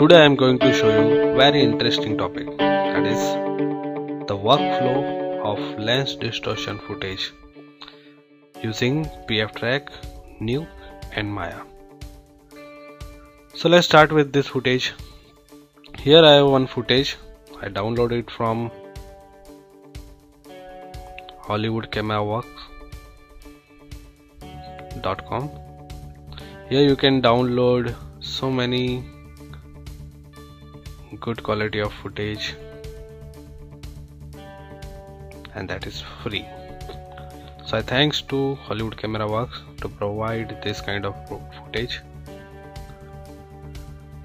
Today I am going to show you very interesting topic that is the workflow of lens distortion footage using PFTrack, Nuke and Maya. So let's start with this footage. Here I have one footage. I downloaded it from hollywoodcameraworks.com. Here you can download so many good quality of footage and that is free. So thanks to Hollywood Camera Works to provide this kind of footage.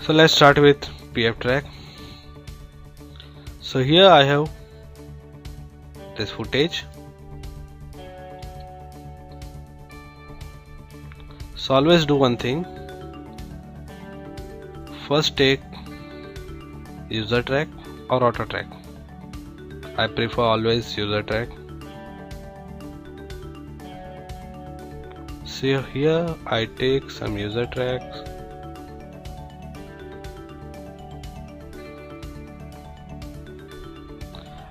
So let's start with PFTrack so here I have this footage. So always do one thing. First take user track or auto track. I prefer always user track. See here I take some user tracks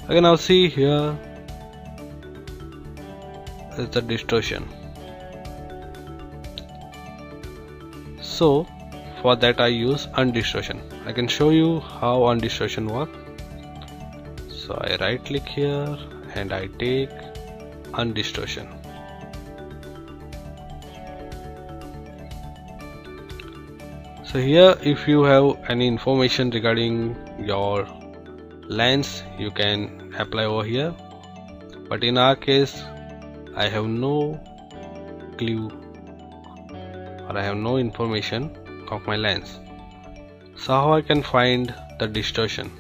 okay now see here is the distortion. So for that I use undistortion. I can show you how undistortion work. So I right click here and I take undistortion. So here if you have any information regarding your lens you can apply over here. But in our case I have no clue or I have no information of my lens. So how I can find the distortion?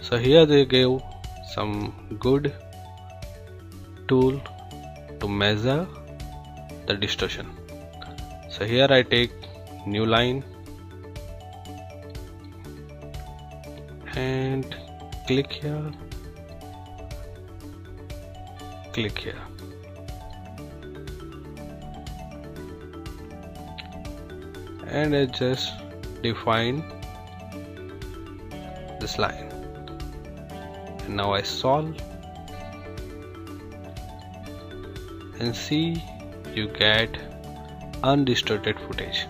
So here they gave some good tool to measure the distortion. So here I take new line and click here. Click here. And I just define this line. And now I solve. And see you get undistorted footage.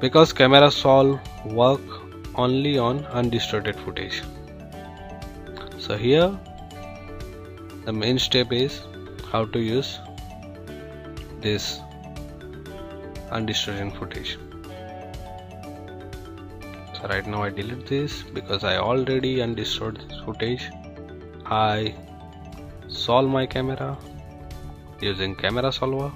Because camera solve work only on undistorted footage. So here the main step is how to use this undistorted footage. So right now I delete this because I already undistorted this footage. I solve my camera using camera solver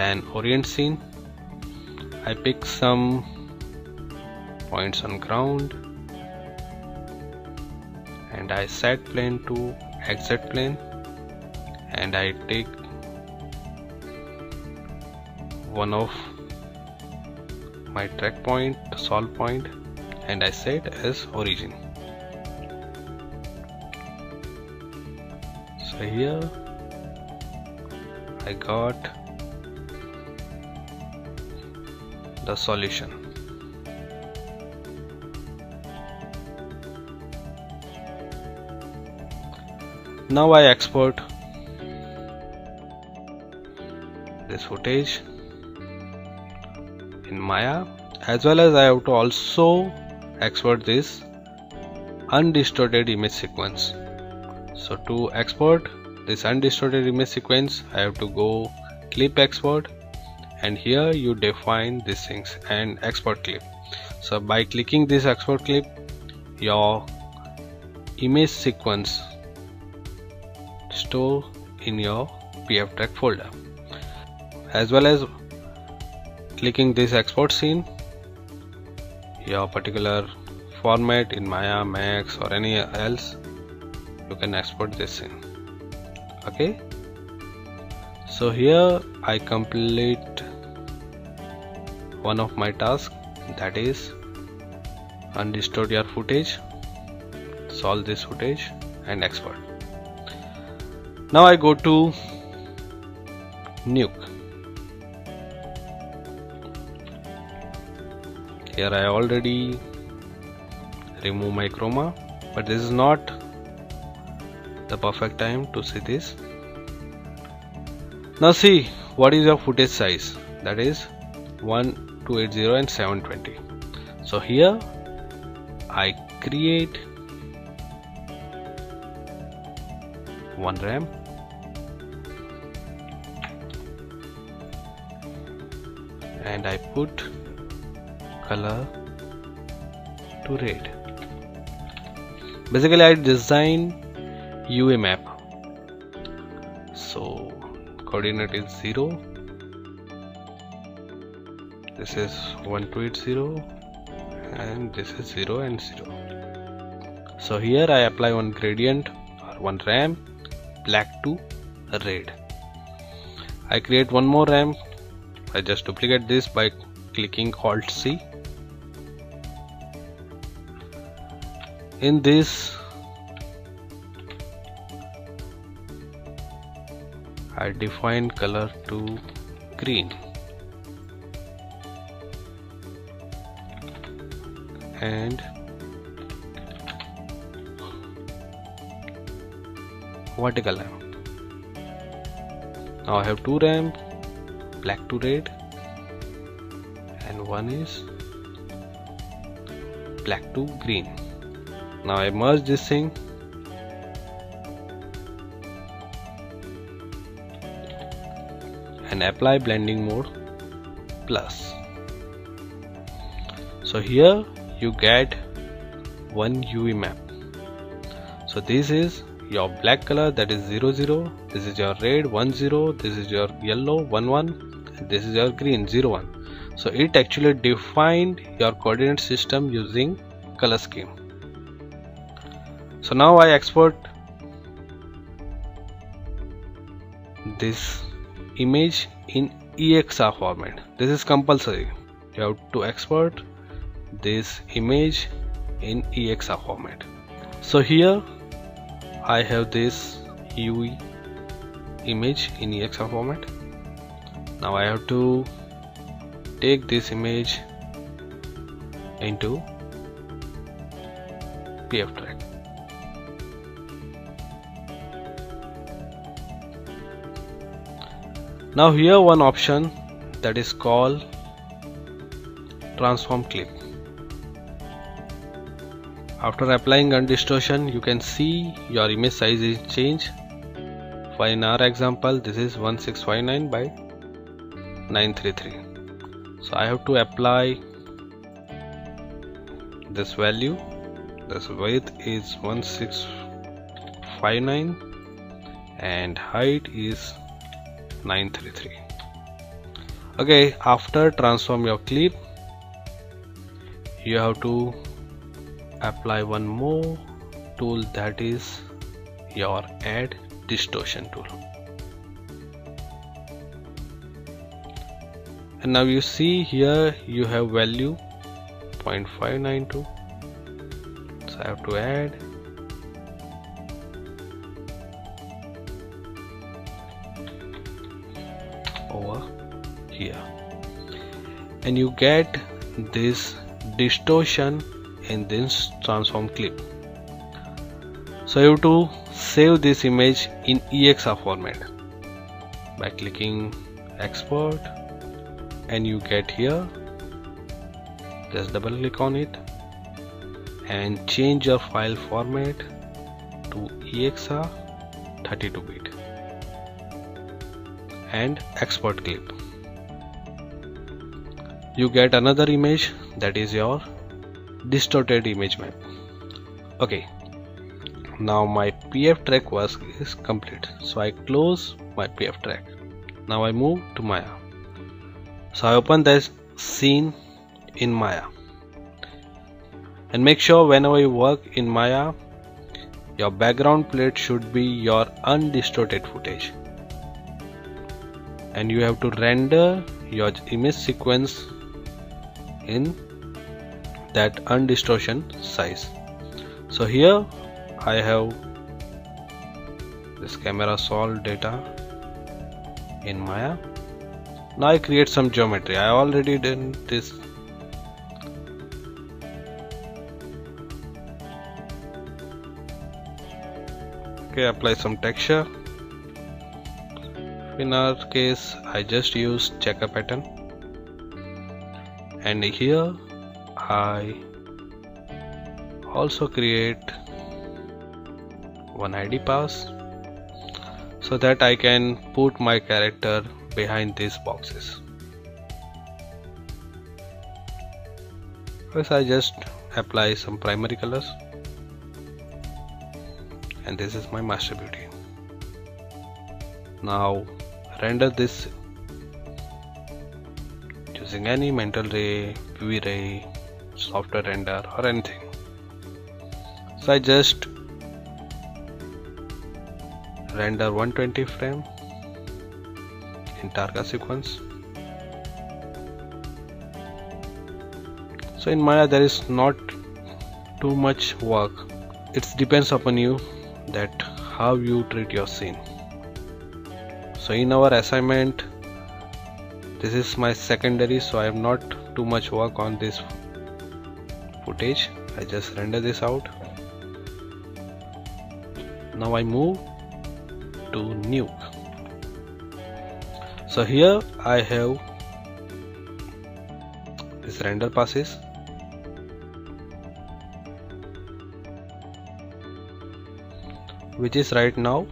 then orient scene. I pick some points on ground and I set plane to exit plane and I take one of my track point solve point and I set as origin. So here I got the solution. Now I export this footage in Maya as well as I have to also export this undistorted image sequence. So to export this undistorted image sequence I have to go clip export and here you define these things and export clip. So by clicking this export clip your image sequence store in your pftrack folder. As well as clicking this export scene your particular format in Maya, Max or any else you can export this scene. Okay? So here I complete one of my tasks that is undistort your footage solve this footage and export. Now I go to nuke. Here I already remove my chroma but this is not the perfect time to see this. Now see what is your footage size? That is 1280 and 720 so here I create one ramp. And I put color to red. Basically I design UV map. So coordinate is 0 this is 1280 and this is 0 and 0 so here I apply one gradient or one ramp black to red. I create one more ramp. I just duplicate this by clicking alt C. In this I define color to green and vertical now I have two ramp black to red. And one is black to green. Now I merge this thing. And apply blending mode plus. So here you get one UV map. So this is your black color that is 00 this is your red 10 this is your yellow 11 this is your green 01 so it actually defined your coordinate system using color scheme. So now I export this image in EXR format. This is compulsory. You have to export this image in EXR format. So here I have this UV image in EXR format. Now I have to take this image into PFtrack now here one option that is called transform clip after applying undistortion you can see your image size is changed. For in our example this is 1659 by 933 so I have to apply this value. This width is 1659 and height is 933 okay after transform your clip you have to apply one more tool that is your add distortion tool. And now you see here you have value 0.592 so I have to add. Over here. And you get this distortion in this transform clip. So you have to save this image in EXR format by clicking export and you get here. Just double click on it and change your file format to EXR 32 bit and export clip. You get another image that is your distorted image map okay. Now my pf track was is complete. So I close my pf track. Now I move to Maya. So I open this scene in Maya. And make sure whenever you work in Maya your background plate should be your undistorted footage. And you have to render your image sequence in that undistortion size. So here I have this camera solve data in Maya. Now I create some geometry. I already did this. Okay apply some texture. In our case I just use checker pattern. And here I also create one ID pass so that I can put my character behind these boxes. First I just apply some primary colors and this is my master beauty. Now render this using any mental ray, UV ray, software render or anything. So I just render 120 frame in Targa sequence. So in Maya there is not too much work. It depends upon you that how you treat your scene. So in our assignment this is my secondary so I have not too much work on this footage. I just render this out. Now I move to nuke. So here I have this render passes. Which is right now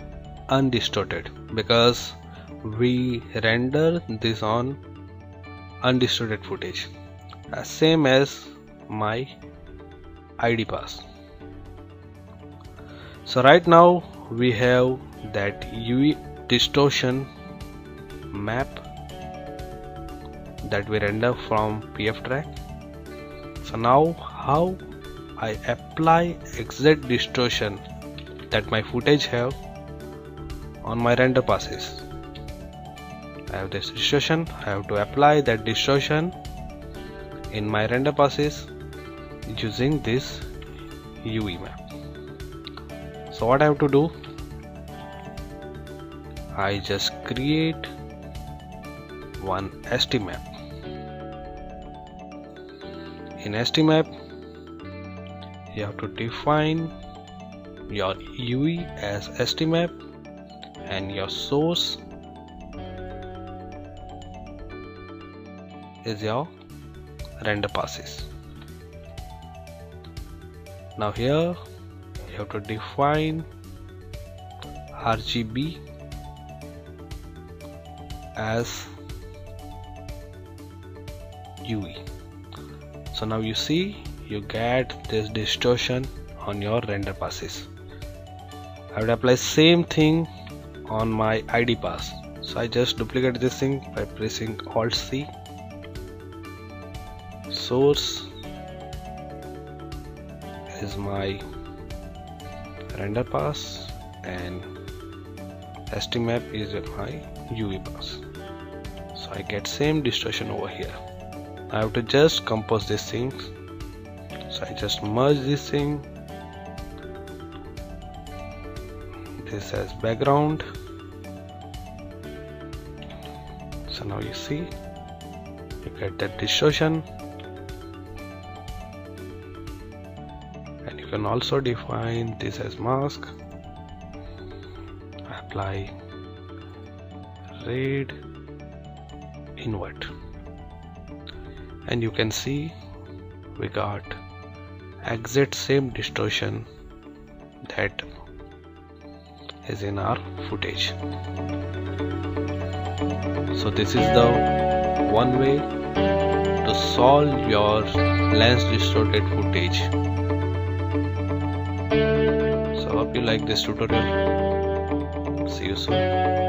undistorted because we render this on undistorted footage. Uh, same as my ID pass. So right now we have that UV distortion map that we render from PF track. So now how I apply exact distortion that my footage have on my render passes? I have this distortion. I have to apply that distortion in my render passes using this UV map. So what I have to do? I just create one ST map in ST map you have to define your UV as STMap and your source is your render passes. Now here you have to define RGB as UV So now you see you get this distortion on your render passes. I would apply same thing on my ID pass. So I just duplicate this thing by pressing alt C. Source is my render pass and STMap is my UV pass. So I get same distortion over here. I have to just compose these things. So I just merge this thing. This as background. So now you see you get that distortion you can also define this as mask. Apply red invert. And you can see we got exact same distortion that is in our footage. So this is the one way to solve your lens distorted footage hope you like this tutorial. See you soon